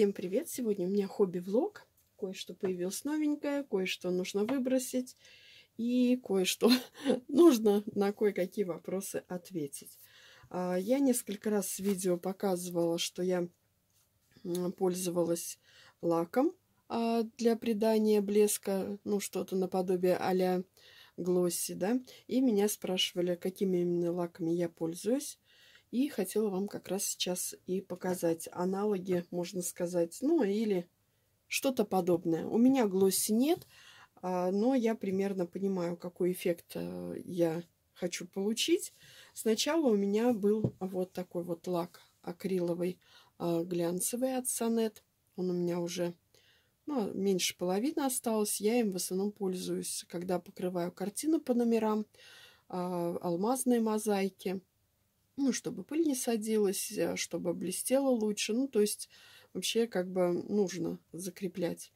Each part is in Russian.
Всем привет! Сегодня у меня хобби-влог. Кое-что появилось новенькое, кое-что нужно выбросить и кое-что нужно на кое-какие вопросы ответить. А, я несколько раз в видео показывала, что я пользовалась лаком а, для придания блеска, ну что-то наподобие а-ля глосси, да, и меня спрашивали, какими именно лаками я пользуюсь. И хотела вам как раз сейчас и показать аналоги, можно сказать, ну или что-то подобное. У меня глосси нет, а, но я примерно понимаю, какой эффект э, я хочу получить. Сначала у меня был вот такой вот лак акриловый а, глянцевый от Сонет. Он у меня уже ну, меньше половины осталось. Я им в основном пользуюсь, когда покрываю картину по номерам, а, алмазные мозаики ну, чтобы пыль не садилась, э, чтобы блестело лучше. Ну, то есть вообще как бы нужно закреплять.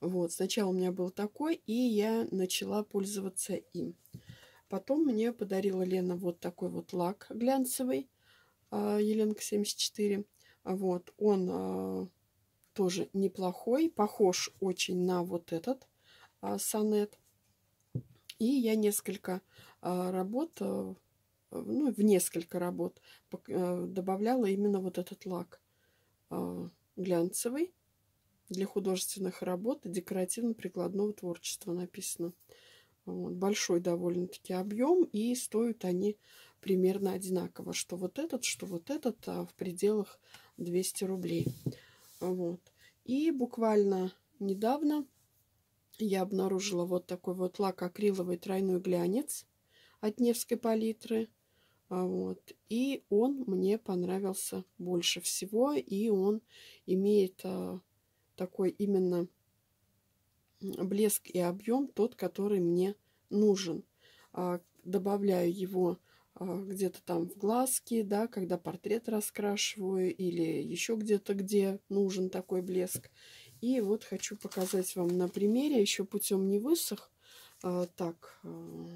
Вот, сначала у меня был такой, и я начала пользоваться им. Потом мне подарила Лена вот такой вот лак глянцевый, а, Еленка 74. Вот, он а, тоже неплохой, похож очень на вот этот а, сонет. И я несколько работ ну, в несколько работ э, добавляла именно вот этот лак а, глянцевый для художественных работ и декоративно-прикладного творчества написано. Вот. Большой довольно-таки объем, и стоят они примерно одинаково. Что вот этот, что вот этот а в пределах 200 рублей. Вот. И буквально недавно я обнаружила вот такой вот лак акриловый тройной глянец от Невской палитры. А, вот. И он мне понравился больше всего, и он имеет а, такой именно блеск и объем, тот, который мне нужен. А, добавляю его а, где-то там в глазки, да, когда портрет раскрашиваю, или еще где-то, где нужен такой блеск. И вот хочу показать вам на примере, еще путем не высох. А, так, а,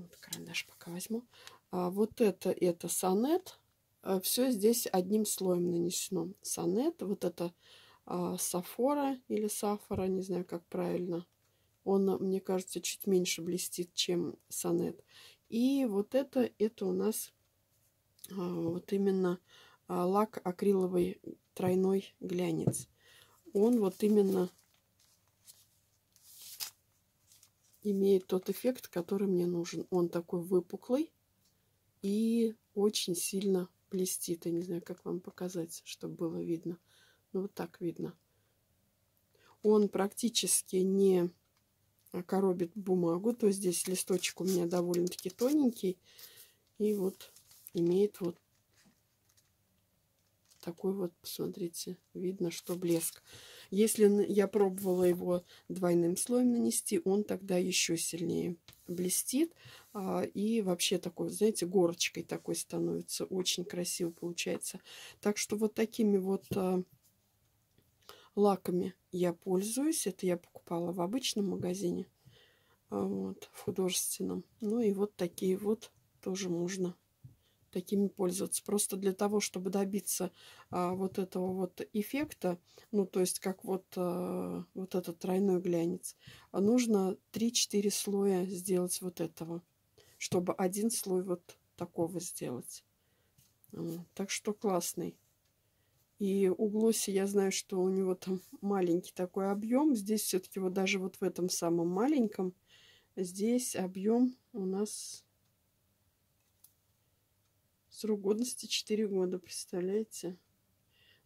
вот карандаш пока возьму. А вот это, это сонет. А Все здесь одним слоем нанесено. Сонет, вот это а, сафора или сафора, не знаю, как правильно. Он, мне кажется, чуть меньше блестит, чем сонет. И вот это, это у нас а, вот именно а, лак акриловый тройной глянец. Он вот именно имеет тот эффект, который мне нужен. Он такой выпуклый и очень сильно блестит. Я не знаю, как вам показать, чтобы было видно. Ну, вот так видно. Он практически не коробит бумагу. То есть здесь листочек у меня довольно-таки тоненький. И вот имеет вот такой вот, посмотрите, видно, что блеск. Если я пробовала его двойным слоем нанести, он тогда еще сильнее блестит. А, и вообще такой, знаете, горочкой такой становится. Очень красиво получается. Так что вот такими вот а, лаками я пользуюсь. Это я покупала в обычном магазине, а, вот, в художественном. Ну и вот такие вот тоже можно такими пользоваться. Просто для того, чтобы добиться а, вот этого вот эффекта, ну, то есть как вот, а, вот этот тройной глянец, нужно 3-4 слоя сделать вот этого, чтобы один слой вот такого сделать. Так что классный. И у Глосси я знаю, что у него там маленький такой объем. Здесь все-таки вот даже вот в этом самом маленьком, здесь объем у нас Срок годности 4 года, представляете?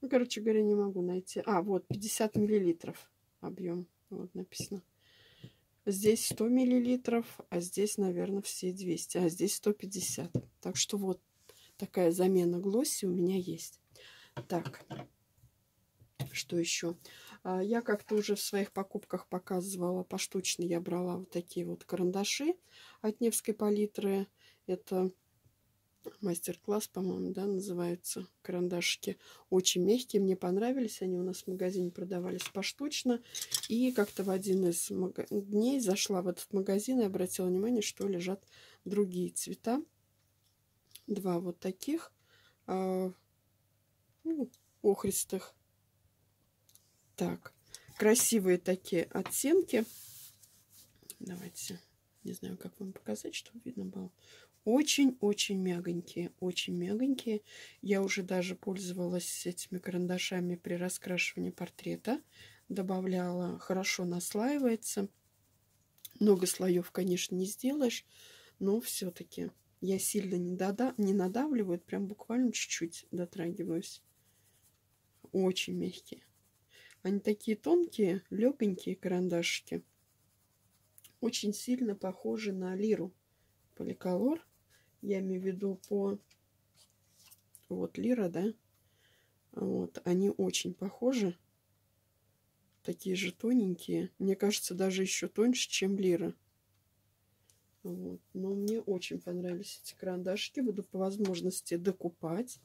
Ну, короче говоря, не могу найти. А, вот, 50 миллилитров объем. Вот написано. Здесь 100 миллилитров, а здесь, наверное, все 200. А здесь 150. Так что вот такая замена глосси у меня есть. Так, что еще? А, я как-то уже в своих покупках показывала, поштучно я брала вот такие вот карандаши от Невской палитры. Это мастер-класс, по-моему, да, называются карандашики. Очень мягкие, мне понравились. Они у нас в магазине продавались поштучно. И как-то в один из дней зашла в этот магазин и обратила внимание, что лежат другие цвета. Два вот таких. А, ну, охристых. Так, красивые такие оттенки. Давайте, не знаю, как вам показать, чтобы видно было. Очень-очень мягонькие, очень мягонькие. Я уже даже пользовалась этими карандашами при раскрашивании портрета. Добавляла, хорошо наслаивается. Много слоев, конечно, не сделаешь, но все-таки я сильно не, дода не надавливаю, прям буквально чуть-чуть дотрагиваюсь. Очень мягкие. Они такие тонкие, легонькие карандашики. Очень сильно похожи на лиру поликолор. Я имею в виду по... Вот лира, да? Вот, они очень похожи. Такие же тоненькие. Мне кажется, даже еще тоньше, чем лира. Вот. Но мне очень понравились эти карандашики. Буду по возможности докупать.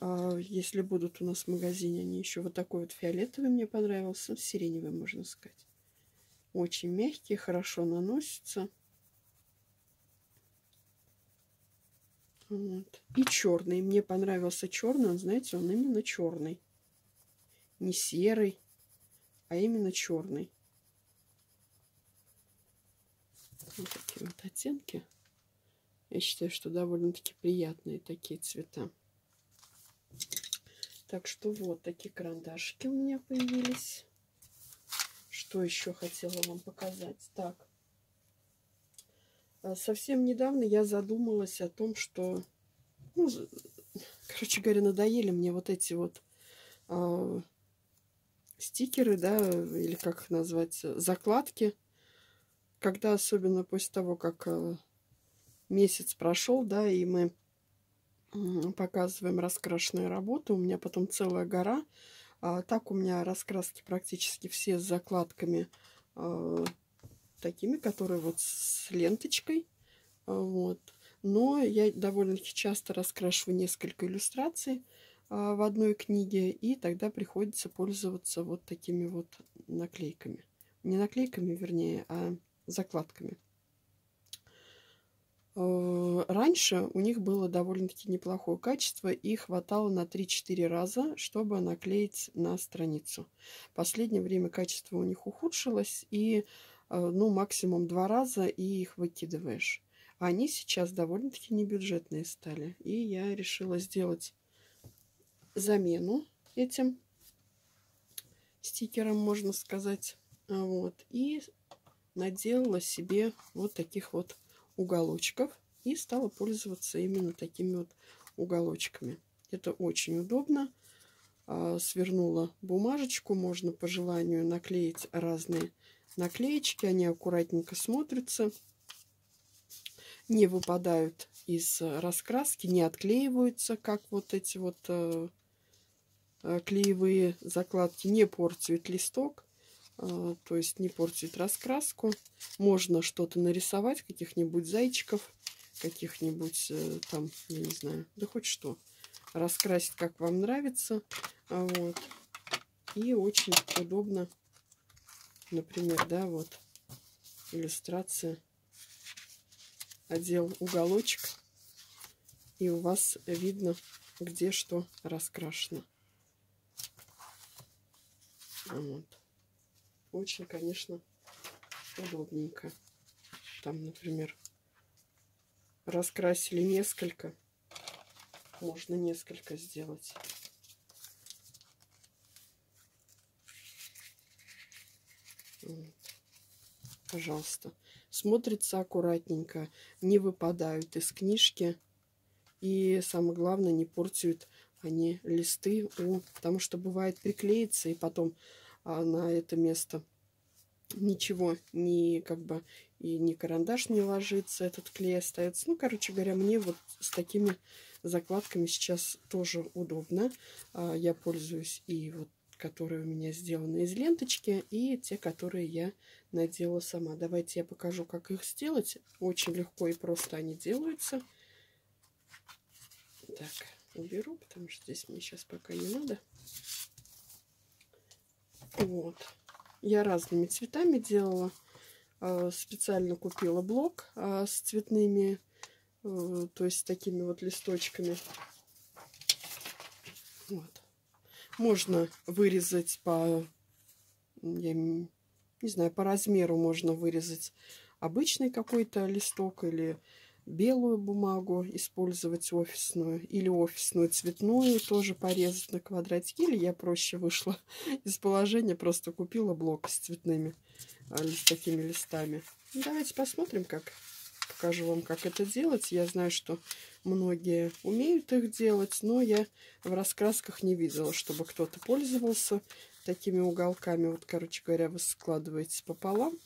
А если будут у нас в магазине, они еще вот такой вот фиолетовый мне понравился. Сиреневый, можно сказать. Очень мягкие, хорошо наносятся. Вот. И черный. Мне понравился черный. Он, знаете, он именно черный. Не серый, а именно черный. Вот такие вот оттенки. Я считаю, что довольно-таки приятные такие цвета. Так что вот такие карандашики у меня появились. Что еще хотела вам показать? Так, совсем недавно я задумалась о том, что, ну, короче говоря, надоели мне вот эти вот э, стикеры, да, или как их назвать, закладки, когда особенно после того, как э, месяц прошел, да, и мы э, показываем раскрашенные работы, у меня потом целая гора. А, так у меня раскраски практически все с закладками э, такими, которые вот с ленточкой. А, вот. Но я довольно-таки часто раскрашиваю несколько иллюстраций а, в одной книге, и тогда приходится пользоваться вот такими вот наклейками. Не наклейками, вернее, а закладками. А, раньше у них было довольно-таки неплохое качество, и хватало на 3-4 раза, чтобы наклеить на страницу. В последнее время качество у них ухудшилось, и ну, максимум два раза, и их выкидываешь. Они сейчас довольно-таки небюджетные стали. И я решила сделать замену этим стикерам, можно сказать. А, вот. И наделала себе вот таких вот уголочков. И стала пользоваться именно такими вот уголочками. Это очень удобно. А, свернула бумажечку. Можно по желанию наклеить разные наклеечки. Они аккуратненько смотрятся, не выпадают из раскраски, не отклеиваются, как вот эти вот э, э, клеевые закладки, не портят листок, э, то есть не портят раскраску. Можно что-то нарисовать, каких-нибудь зайчиков, каких-нибудь э, там, я не знаю, да хоть что. Раскрасить, как вам нравится. Вот. И очень удобно Например, да, вот иллюстрация. Одел уголочек, и у вас видно, где что раскрашено. Вот. Очень, конечно, удобненько. Там, например, раскрасили несколько. Можно несколько сделать. Пожалуйста. Смотрится аккуратненько. Не выпадают из книжки. И самое главное, не портят они листы. У, потому что бывает приклеится и потом а, на это место ничего не как бы и ни карандаш не ложится, этот клей остается. Ну, короче говоря, мне вот с такими закладками сейчас тоже удобно. А, я пользуюсь и вот которые у меня сделаны из ленточки, и те, которые я надела сама. Давайте я покажу, как их сделать. Очень легко и просто они делаются. Так, уберу, потому что здесь мне сейчас пока не надо. Вот. Я разными цветами делала. А, специально купила блок а, с цветными, э, то есть такими вот листочками. Вот. Можно вырезать по, я не знаю, по размеру можно вырезать обычный какой-то листок или белую бумагу использовать офисную или офисную цветную тоже порезать на квадратики. Или я проще вышла из положения, просто купила блок с цветными а, с такими листами. Давайте посмотрим, как покажу вам, как это делать. Я знаю, что многие умеют их делать, но я в раскрасках не видела, чтобы кто-то пользовался такими уголками. Вот, короче говоря, вы складываете пополам.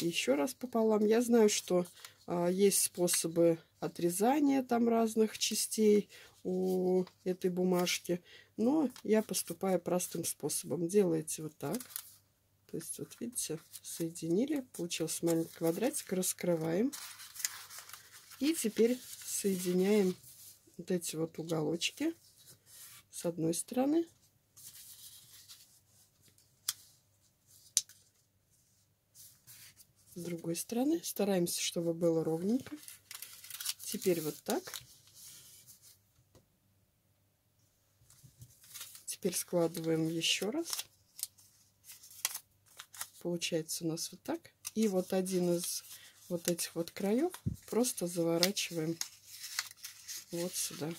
Еще раз пополам. Я знаю, что а, есть способы отрезания там разных частей у этой бумажки. Но я поступаю простым способом. Делаете вот так. То есть, вот видите, соединили. Получился маленький квадратик. Раскрываем. И теперь соединяем вот эти вот уголочки с одной стороны с другой стороны. Стараемся, чтобы было ровненько. Теперь вот так. Теперь складываем еще раз. Получается у нас вот так. И вот один из вот этих вот краев просто заворачиваем вот сюда.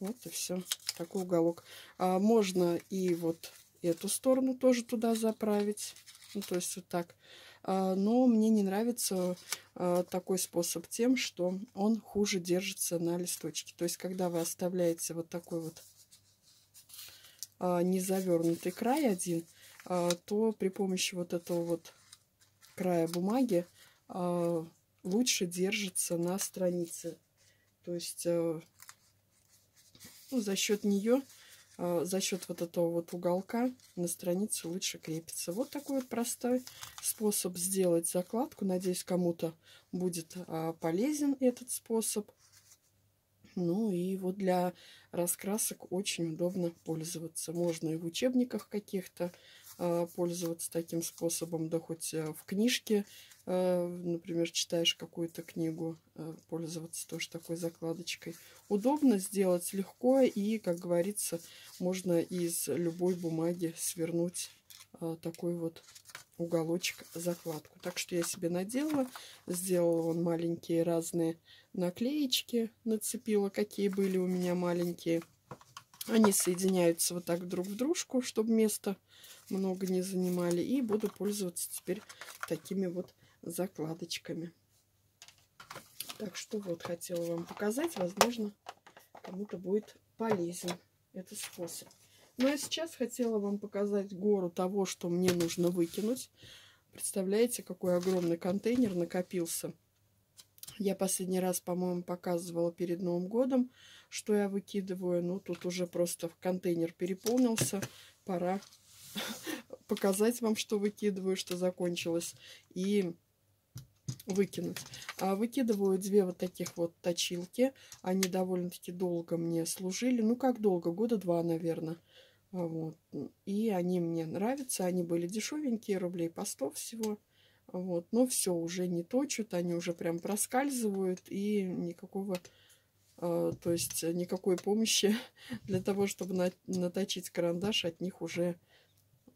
Вот и все. Такой уголок. А можно и вот эту сторону тоже туда заправить. Ну, то есть вот так. А, но мне не нравится а, такой способ тем, что он хуже держится на листочке. То есть, когда вы оставляете вот такой вот а, незавернутый край один, то при помощи вот этого вот края бумаги лучше держится на странице. То есть ну, за счет нее а, за счет вот этого вот уголка на странице лучше крепится. Вот такой вот простой способ сделать закладку. Надеюсь, кому-то будет а, полезен этот способ. Ну и вот для раскрасок очень удобно пользоваться. Можно и в учебниках каких-то а, пользоваться таким способом, да хоть э, в книжке Э, например, читаешь какую-то книгу, э, пользоваться тоже такой закладочкой. Удобно сделать легко и, как говорится, можно из любой бумаги свернуть такой вот уголочек закладку. Так что я себе надела, сделала вон маленькие разные наклеечки, нацепила, какие были у меня маленькие. Они соединяются вот так друг в дружку, чтобы место много не занимали. И буду пользоваться теперь такими вот закладочками. Так что вот, хотела вам показать. Возможно, кому-то будет полезен этот способ. Ну, а сейчас хотела вам показать гору того, что мне нужно выкинуть. Представляете, какой огромный контейнер накопился. Я последний раз, по-моему, показывала перед Новым годом, что я выкидываю. Ну, тут уже просто контейнер переполнился. Пора показать вам, что выкидываю, что закончилось. И выкинуть. А выкидываю две вот таких вот точилки. Они довольно-таки долго мне служили. Ну, как долго? Года два, наверное. А вот. И они мне нравятся. Они были дешевенькие, рублей по 100 всего. Вот. Но все уже не точат. Они уже прям проскальзывают. И никакого... А, то есть никакой помощи для того, чтобы наточить карандаш от них уже,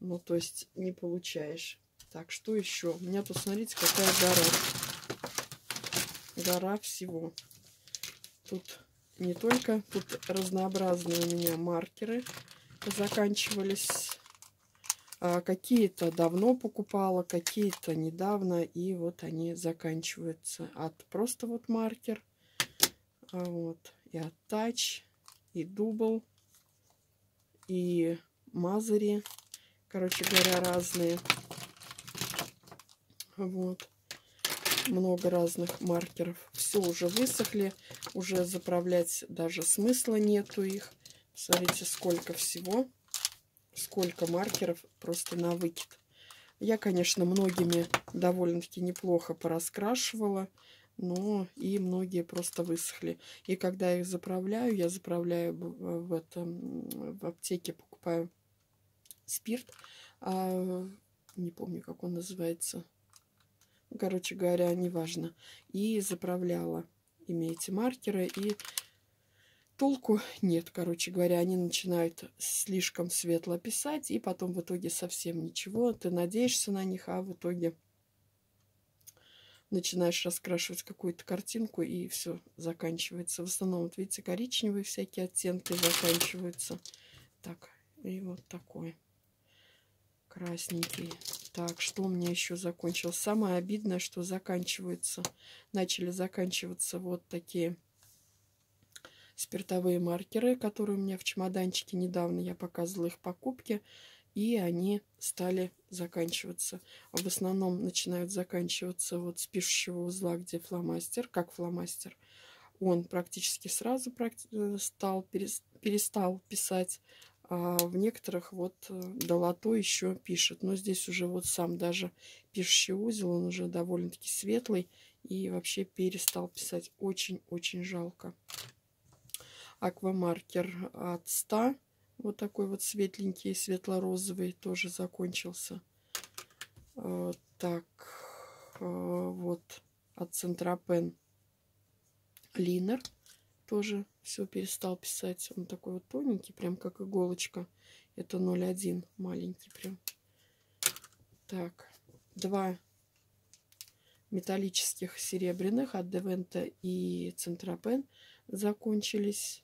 ну, то есть не получаешь. Так, что еще? У меня тут, смотрите, какая гора. Гора всего. Тут не только, тут разнообразные у меня маркеры заканчивались. А Какие-то давно покупала, какие-то недавно. И вот они заканчиваются. От просто вот маркер. А вот. И от тач, и дубл, и мазари. Короче говоря, разные. Вот. Много разных маркеров. Все уже высохли. Уже заправлять даже смысла нету их. Смотрите, сколько всего. Сколько маркеров просто на выкид. Я, конечно, многими довольно-таки неплохо пораскрашивала. Но и многие просто высохли. И когда я их заправляю, я заправляю в, этом, в аптеке, покупаю спирт. А, не помню, как он называется короче говоря, неважно. И заправляла ими эти маркеры. И толку нет, короче говоря. Они начинают слишком светло писать, и потом в итоге совсем ничего. Ты надеешься на них, а в итоге начинаешь раскрашивать какую-то картинку, и все заканчивается. В основном, вот видите, коричневые всякие оттенки заканчиваются. Так, и вот такой красненький. Так, что у меня еще закончилось? Самое обидное, что заканчиваются, начали заканчиваться вот такие спиртовые маркеры, которые у меня в чемоданчике недавно я показывала их покупки, и они стали заканчиваться. В основном начинают заканчиваться вот с пишущего узла, где фломастер, как фломастер. Он практически сразу э, стал, перестал писать, а в некоторых вот э, долото еще пишет. Но здесь уже вот сам даже пишущий узел, он уже довольно-таки светлый и вообще перестал писать. Очень-очень жалко аквамаркер от 100. Вот такой вот светленький, светло-розовый тоже закончился. Э, так, э, вот от Центропен линер тоже все перестал писать. Он такой вот тоненький, прям как иголочка. Это 0,1, маленький прям. Так, два металлических серебряных от Девента и Центропен закончились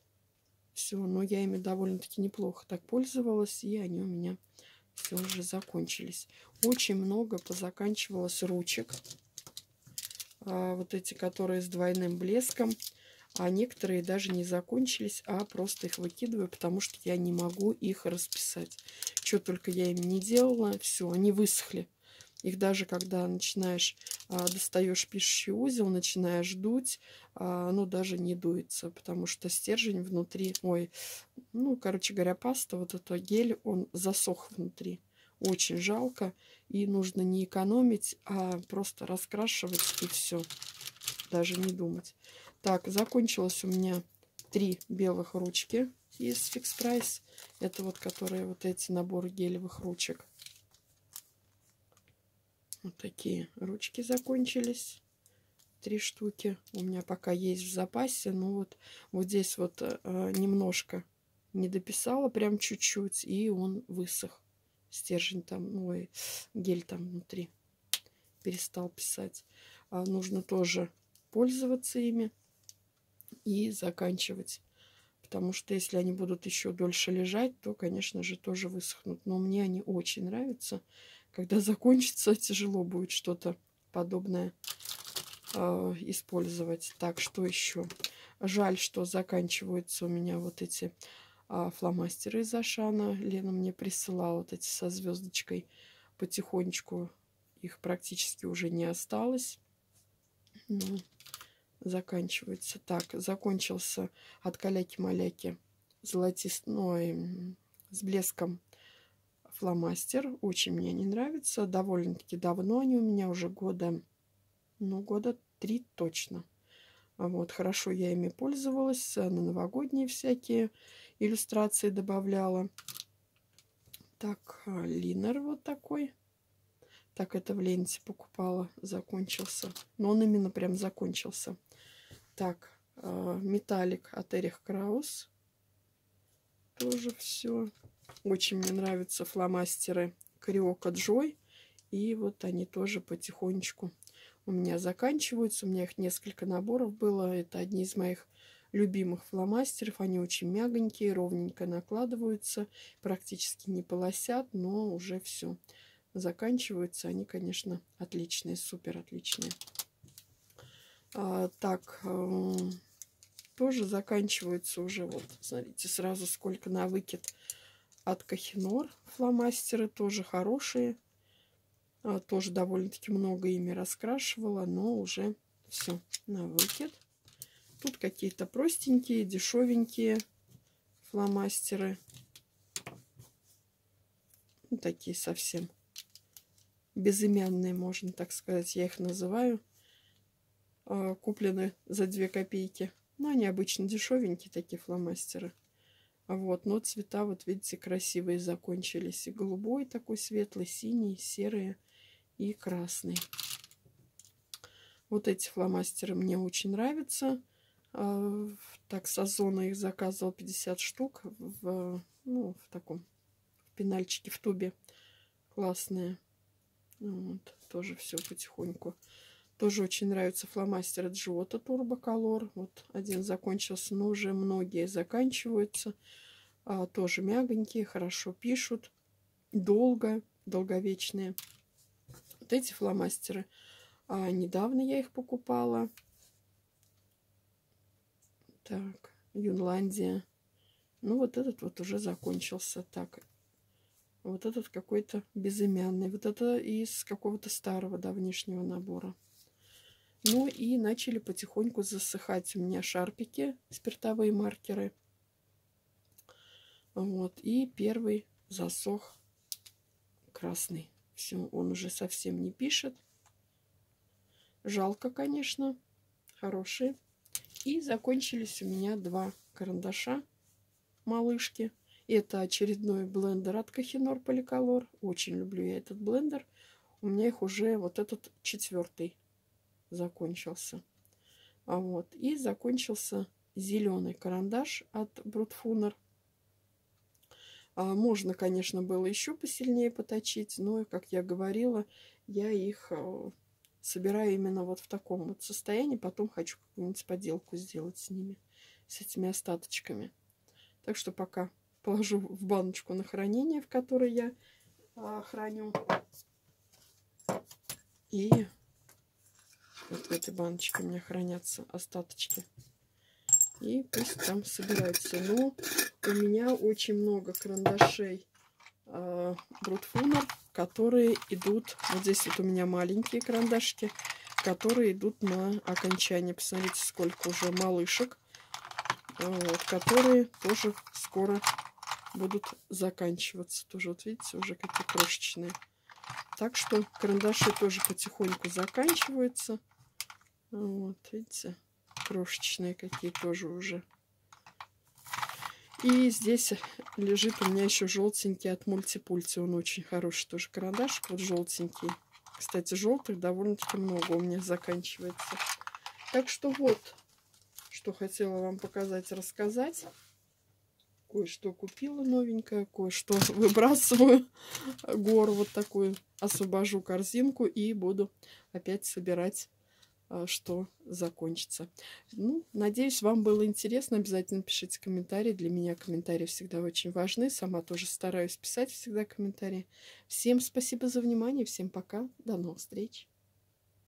все, но я ими довольно-таки неплохо так пользовалась, и они у меня все уже закончились. Очень много позаканчивалось ручек. А, вот эти, которые с двойным блеском. А некоторые даже не закончились, а просто их выкидываю, потому что я не могу их расписать. Что только я им не делала, все, они высохли. Их даже когда начинаешь, а, достаешь пишущий узел, начинаешь дуть, а, оно даже не дуется, потому что стержень внутри, ой, ну, короче говоря, паста, вот это гель, он засох внутри. Очень жалко, и нужно не экономить, а просто раскрашивать, и все. Даже не думать. Так, закончилось у меня три белых ручки из Fix Price. Это вот, которые вот эти наборы гелевых ручек. Вот такие ручки закончились. Три штуки у меня пока есть в запасе. Ну вот, вот здесь вот э, немножко не дописала, прям чуть-чуть, и он высох. Стержень там, ну, ой, гель там внутри. Перестал писать. А нужно тоже пользоваться ими и заканчивать. Потому что если они будут еще дольше лежать, то, конечно же, тоже высохнут. Но мне они очень нравятся. Когда закончится, тяжело будет что-то подобное э, использовать. Так, что еще? Жаль, что заканчиваются у меня вот эти э, фломастеры из Ашана. Лена мне присылала вот эти со звездочкой. Потихонечку их практически уже не осталось. Ну, заканчивается. Так, закончился от каляки-маляки золотистной с блеском фломастер. Очень мне не нравится. Довольно-таки давно они у меня уже года, ну, года три точно. Вот, хорошо я ими пользовалась. На новогодние всякие иллюстрации добавляла. Так, а, линер вот такой. Так, это в ленте покупала. Закончился. Но он именно прям закончился. Так, а, металлик от Эрих Краус. Тоже все. Очень мне нравятся фломастеры Криока Джой. И вот они тоже потихонечку у меня заканчиваются. У меня их несколько наборов было. Это одни из моих любимых фломастеров. Они очень мягонькие, ровненько накладываются, практически не полосят, но уже все заканчиваются. Они, конечно, отличные, супер отличные. А, так, э, тоже заканчиваются уже, вот, смотрите, сразу сколько на выкид от Кахинор. Фломастеры тоже хорошие. А, тоже довольно-таки много ими раскрашивала, но уже все на выкид. Тут какие-то простенькие, дешевенькие фломастеры. Ну, такие совсем безымянные, можно так сказать, я их называю. А, куплены за 2 копейки. Но они обычно дешевенькие, такие фломастеры. Вот, но цвета, вот видите, красивые закончились. И голубой такой светлый, синий, серый и красный. Вот эти фломастеры мне очень нравятся. А, так, с Озона их заказывал 50 штук в, ну, в таком в пенальчике, в тубе. Классные. Вот, тоже все потихоньку. Тоже очень нравится фломастер от Живота Turbo Color. Вот один закончился, но уже многие заканчиваются. А, тоже мягонькие, хорошо пишут. Долго, долговечные. Вот эти фломастеры. А, недавно я их покупала. Так, Юнландия. Ну, вот этот вот уже закончился. Так, вот этот какой-то безымянный. Вот это из какого-то старого давнишнего набора. Ну и начали потихоньку засыхать у меня шарпики, спиртовые маркеры. Вот. И первый засох красный. Все, он уже совсем не пишет. Жалко, конечно. Хорошие. И закончились у меня два карандаша малышки. Это очередной блендер от Кахинор Поликолор. Очень люблю я этот блендер. У меня их уже вот этот четвертый закончился. А вот. И закончился зеленый карандаш от Брутфунер. А можно, конечно, было еще посильнее поточить, но, как я говорила, я их э, собираю именно вот в таком вот состоянии. Потом хочу какую-нибудь поделку сделать с ними, с этими остаточками. Так что пока положу в баночку на хранение, в которой я а, храню. И вот в этой баночке у меня хранятся остаточки. И пусть там собираются. Но у меня очень много карандашей э, которые идут... Вот здесь вот у меня маленькие карандашки, которые идут на окончание. Посмотрите, сколько уже малышек, вот, которые тоже скоро будут заканчиваться. Тоже, вот видите, уже какие крошечные. Так что карандаши тоже потихоньку заканчиваются. Вот, видите, крошечные какие тоже уже. И здесь лежит у меня еще желтенький от мультипульти. Он очень хороший тоже карандашик, вот желтенький. Кстати, желтых довольно-таки много у меня заканчивается. Так что вот, что хотела вам показать, рассказать. Кое-что купила новенькое, кое-что выбрасываю. Гору вот такую освобожу корзинку и буду опять собирать что закончится. Ну, надеюсь, вам было интересно. Обязательно пишите комментарии. Для меня комментарии всегда очень важны. Сама тоже стараюсь писать всегда комментарии. Всем спасибо за внимание. Всем пока. До новых встреч.